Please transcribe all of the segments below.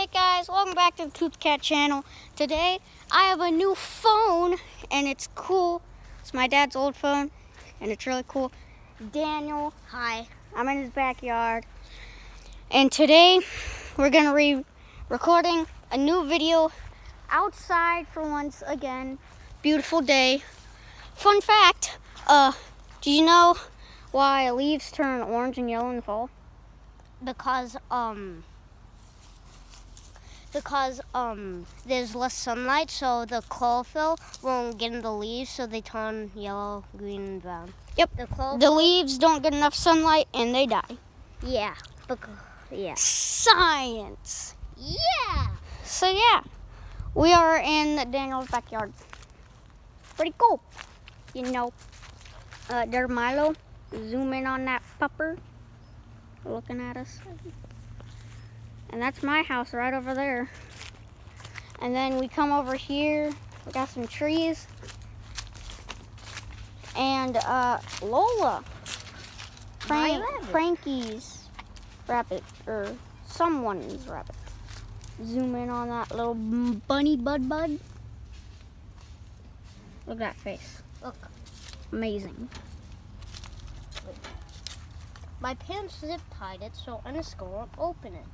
Hey guys, welcome back to the Tooth Cat channel. Today I have a new phone and it's cool. It's my dad's old phone and it's really cool. Daniel, hi. I'm in his backyard. And today we're gonna be recording a new video outside for once again. Beautiful day. Fun fact, uh, do you know why leaves turn orange and yellow in the fall? because um because um there's less sunlight so the chlorophyll won't get in the leaves so they turn yellow green and brown Yep. the The leaves don't get enough sunlight and they die. yeah bec- yeah Science. yeah So yeah, we are in Daniel's backyard. Pretty cool, you know. Uh, there, Milo. Zoom in on that pupper, looking at us. And that's my house right over there. And then we come over here. We got some trees. And uh, Lola, Frank. Frankie's rabbit, or someone's rabbit. Zoom in on that little bunny bud bud. Look at that face. look Amazing. my pants zip tied it so Aniska won't open it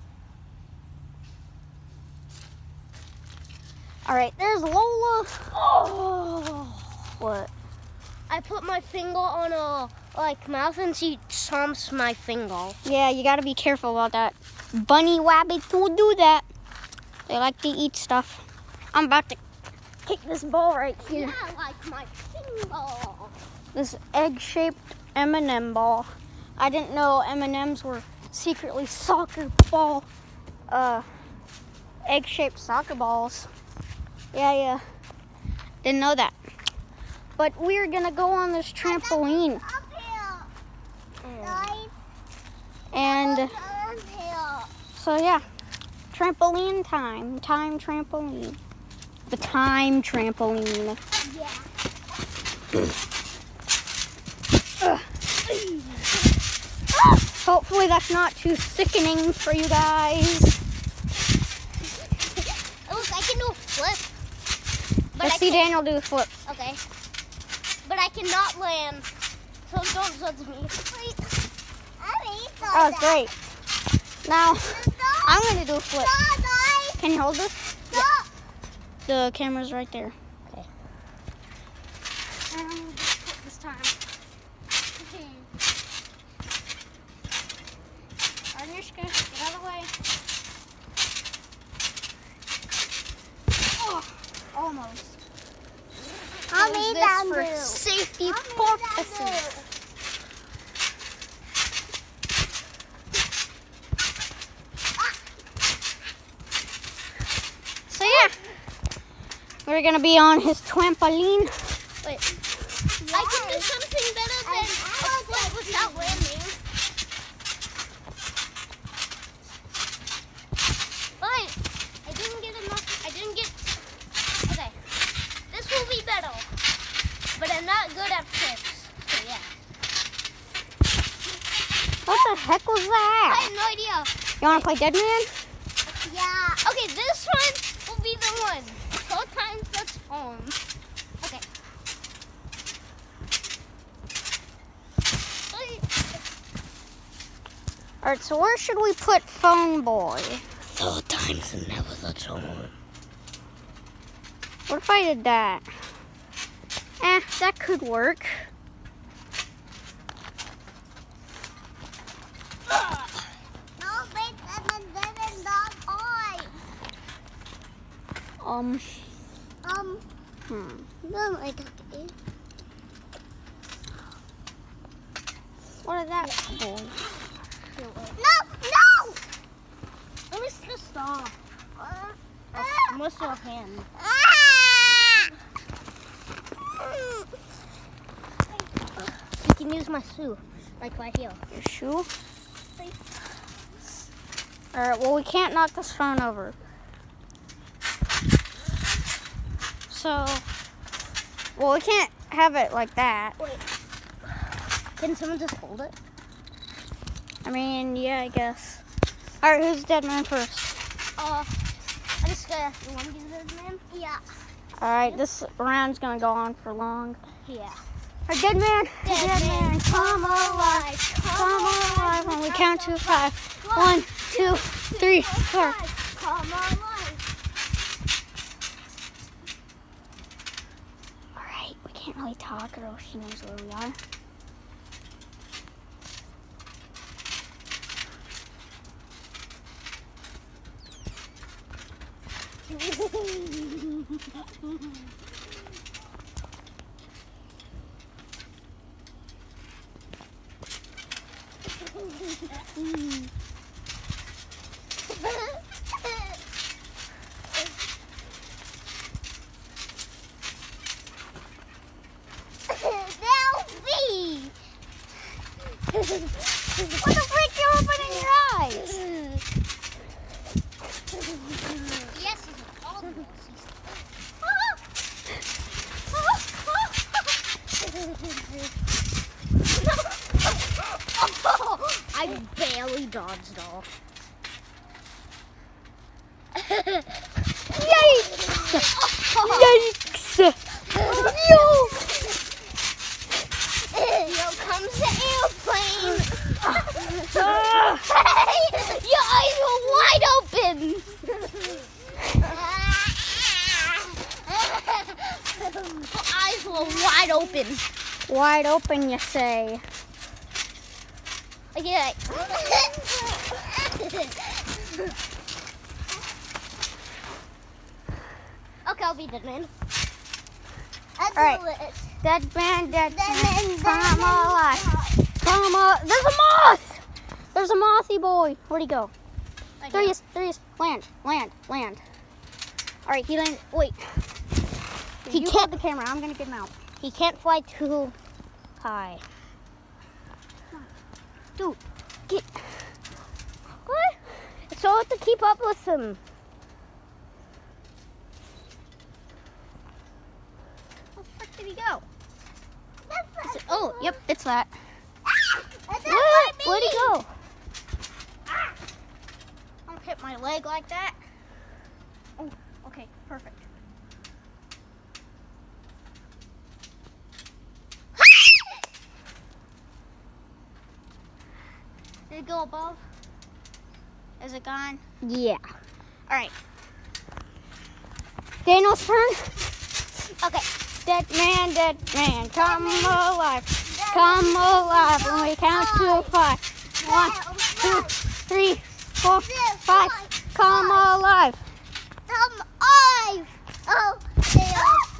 All right, there's Lola. Oh, what? I put my finger on a like mouth and she chomps my finger Yeah, you gotta be careful about that. Bunny rabbits will do that. They like to eat stuff. I'm about to kick this ball right here. yeah like my finger This egg-shaped M&M ball. I didn't know M&Ms were secretly soccer ball, uh, egg-shaped soccer balls. Yeah, yeah. Didn't know that. But we're gonna go on this trampoline, and so yeah, trampoline time. Time trampoline. The time trampoline. yeah Hopefully that's not too sickening for you guys. Look, I can do a flip. But Let's I see Daniel do a flip. Okay. But I cannot land. So don't judge me. Wait. Oh, great. Now, I'm gonna do a flip. Can you hold this? The camera's right there. Okay. And I'm gonna do a flip this time. Okay. Agnieszka, get out of the way. Oh, almost. I'll Use be this down for too. safety I'll be down purposes. So yeah, we're gonna be on his trampoline. Wait. I can do something better than a without landing. Wait. I didn't get enough. I didn't get. Okay. This will be better. But I'm not good at flips. So yeah. What the heck was that? I have no idea. You wanna play Dead Man? Yeah. Okay, this one will be the one. Four times the phone. Okay. Alright, so where should we put Phone Boy? Four times and never the phone. What if I did that? Eh, that could work. No, wait, and then not on. Um, Um, hmm. What is that for? No, no! Let me just stop. I must have hand. You can use my shoe, like right here. Your shoe? Alright, well, we can't knock this phone over. So, well, we can't have it like that. Wait. Can someone just hold it? I mean, yeah, I guess. Alright, who's dead man first? Uh, I'm just gonna. You want to get the dead man? Yeah. All right, this round's gonna go on for long. Yeah. Our dead man, Dead dead man, man, come alive, come alive when we count to five. One, two, three, four. Come alive. All right, we can't really talk or she knows where we are. What the frick? You're opening your eyes. Yes, he's the I barely dodged off. Yikes! Yikes! Yo! Here comes the airplane. Ah! Your eyes were wide open. Your eyes were wide open. Wide open, you say. Okay. okay, I'll be the man. I'll do it. Dead man, dead Dead man, man, come dead alive. Come on. There's a moth! There's a mothy boy. Where'd he go? Okay. There he is. There he is. Land, land, land. All right, he landed. Wait. He you can't- hold the camera. I'm gonna get him out. He can't fly too high. Dude, get. What? So I have to keep up with him. Where the frick did he go? It- oh, yep, it's that. Ah, Where, where'd he go? Ah. Don't hit my leg like that. Oh, okay, perfect. Did it go above? Is it gone? Yeah. All right. Daniel's turn. Okay. Dead man, dead man, come alive. Come alive when we count to five. One, two, three, four, five. Come alive. Come alive. Oh, they are.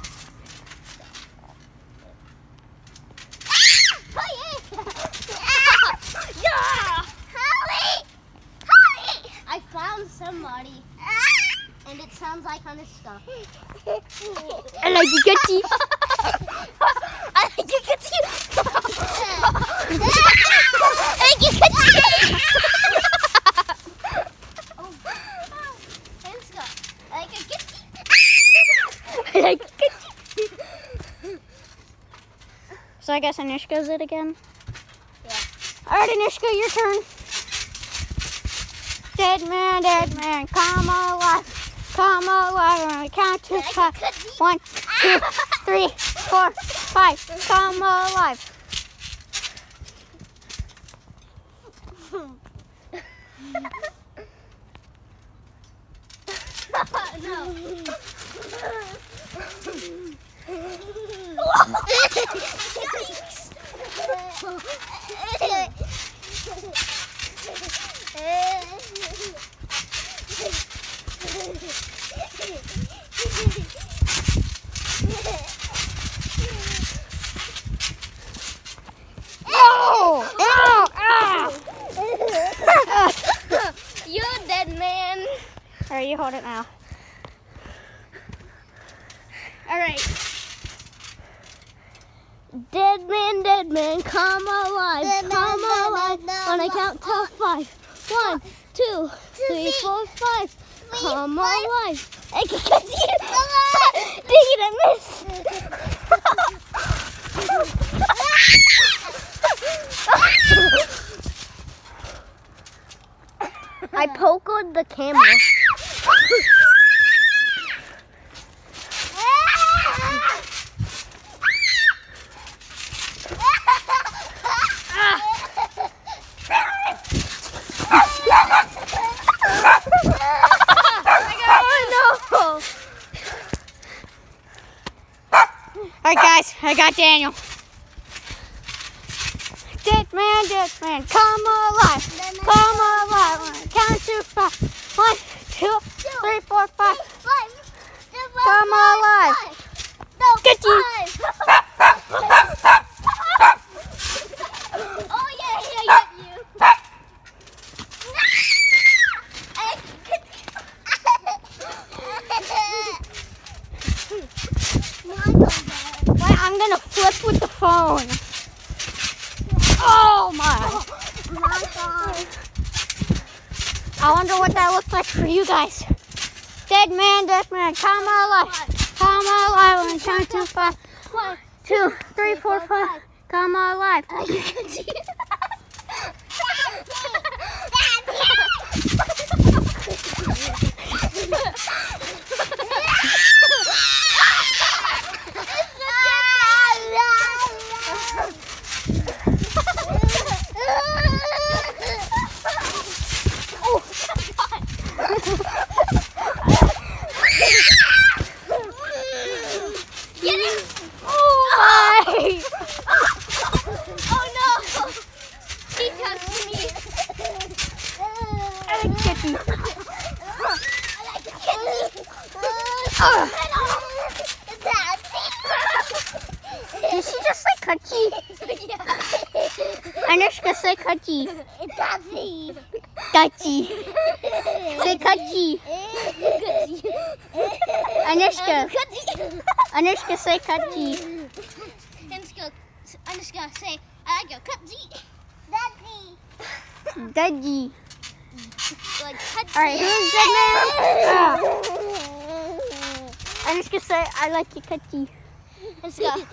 Yeah! Hurry! Hurry! I found somebody, sounds like Anushka. I like you, Gutsy. I think you can see. I think you can see. oh, Anushka, I can get I like you, Gutsy. So I guess Anishka's it again? Yeah. All right, Anishka, your turn. Dead man, dead man, come alive. Come alive when we count to five. One, two, three, four, five. Come alive. Oh! Ow! Ow! You're dead man. All right, you hold it now. All right. Dead man, dead man, come alive, Dead come dead alive. man, when I count to five. One, two, three, four, five. Come five. alive. I can see it. Dang it, I missed. I poke on the camera. Oh no! Alright guys, I got Daniel. Dead man, dead man, come alive, come alive. Count to five. One, two, three, four, five. Come alive. Get you. Oh yeah, yeah, yeah, you. I'm gonna flip with the phone. Oh my! I wonder what that looks like for you guys. Dead man, dead man, come alive, come alive. One, count to five. One, two, three, four, five. Come alive. Oh my! Oh no! He touched me. I like kitty. I like the kitty. Did she just say kachi? yeah. Anushka, say. It's Tatsy. Kachi. Say kachi. Anushka. Anushka, say kachi. Anushka, Anushka, say, I like your cutzy. Daddy. Daji. Like cutzy. Alright, who's dead man? Ah. Anushka, say, I like your kachi. Anushka,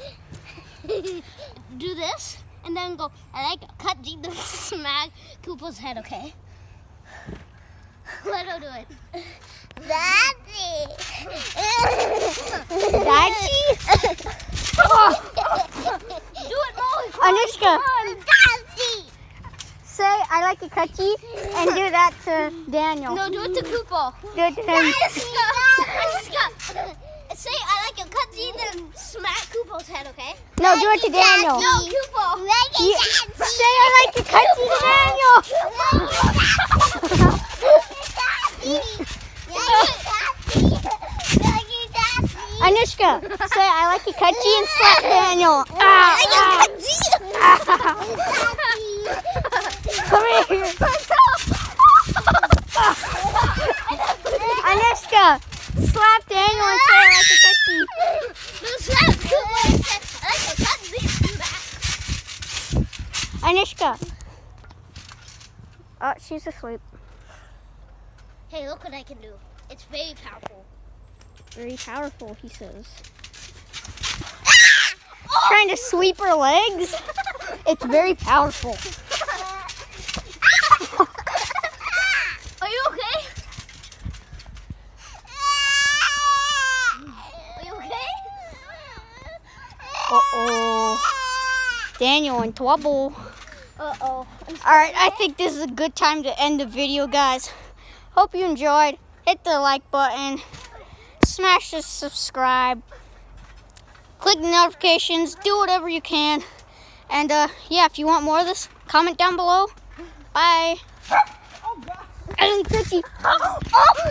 do this, and then go, I like your cutzy to smack Koopa's head, okay? Do it. Daddy. Daji? Oh, Do it, Molly. Anushka, Daddy. say, I like your kachi, and do that to Daniel. No, do it to Koopa. Do it to him. Anushka, say I like your cutzy, then smack Koopa's head, okay? No, do it to Daniel. No, Koopa. You- say, I like your kachi to Daniel. Anushka, say I kachi and slap Daniel. Ah, ah. Come here. Anushka, slap Daniel and say I like your kachi. Anushka. Oh, she's asleep. Hey, look what I can do. It's very powerful. Very powerful, he says. Trying to sweep her legs? It's very powerful. Are you okay? Are you okay? Uh-oh. Daniel in trouble. Uh-oh. Alright, I think this is a good time to end the video, guys. Hope you enjoyed. Hit the like button. Smash the subscribe. Click the notifications. Do whatever you can. And, uh, yeah, if you want more of this, comment down below. Bye. I